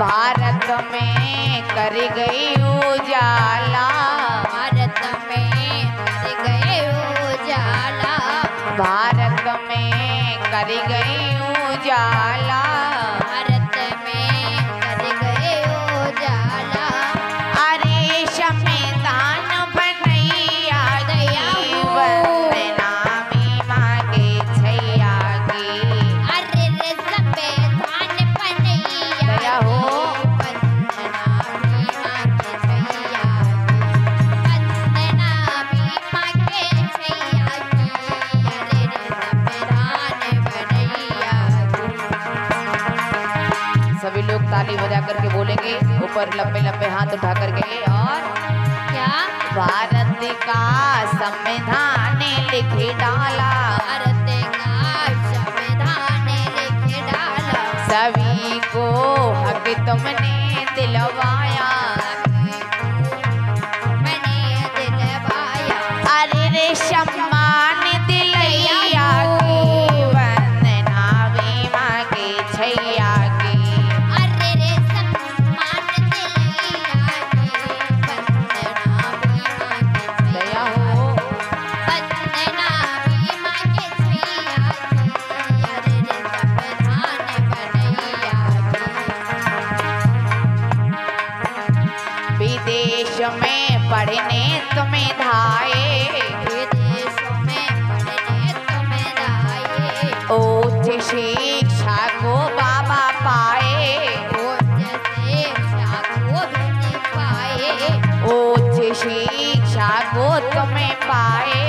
भारत में कर गई उजाला। भारत में कर गई उजाला। भारत में कर गई उजाला। ऊपर लंबे लंबे हाथ उठा कर गए और क्या? भारत का संविधान लिख डाला। भारत का संविधान लिख डाला। सभी को हक तुमने दिलवाया। पढ़ने तुम्हें धाए। शिक्षा को बाबा पाए। उच्च शिक्षा को तुम्हें पाए।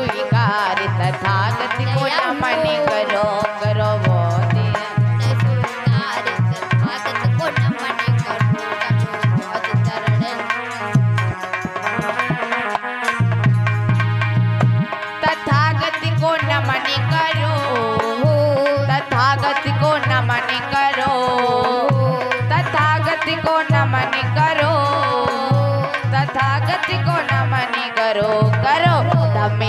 स्वीकार तथागत को नमन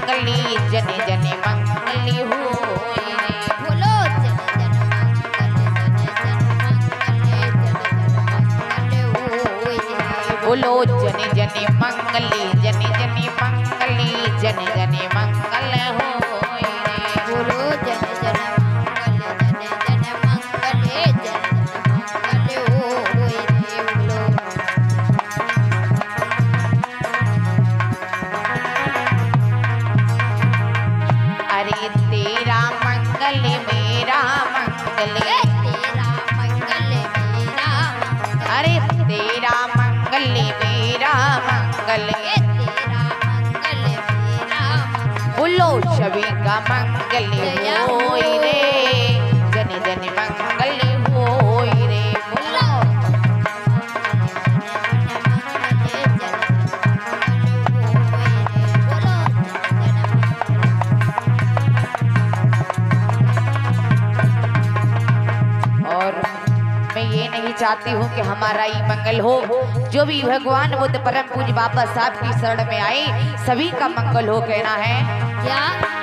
जनी जन मंगली हो बोलो, जन जन मंगल, जन जन मंगल मंगल होए बोलो, जन जन मंगली, जनी बोलो का मंगल जया रे जन जन मंगल रे। और मैं ये नहीं चाहती हूँ कि हमारा ही मंगल हो। जो भी भगवान बुद्ध परम पूज्य बाबा साहब की शरण में आए सभी का मंगल हो कहना है। क्या?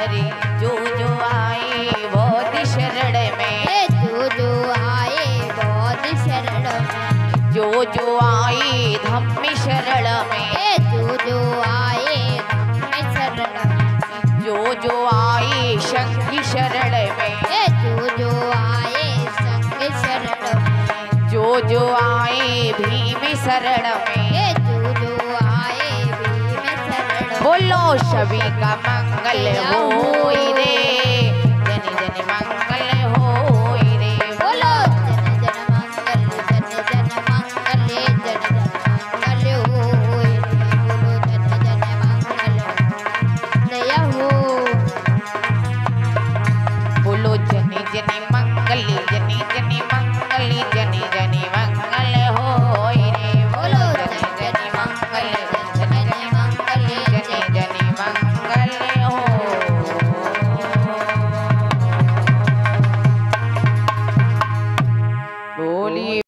अरे जो जो आए बहुत शरण में। जो जो आए बौद्ध शरण में। जो जो आए धम्म शरण में। जो जो आए धम्म शरण में। जो जो आए शंख शरण में। जो जो आए संग शरण में। जो जो आए भीम शरण में। बोलो सभी का मंगल हो रे।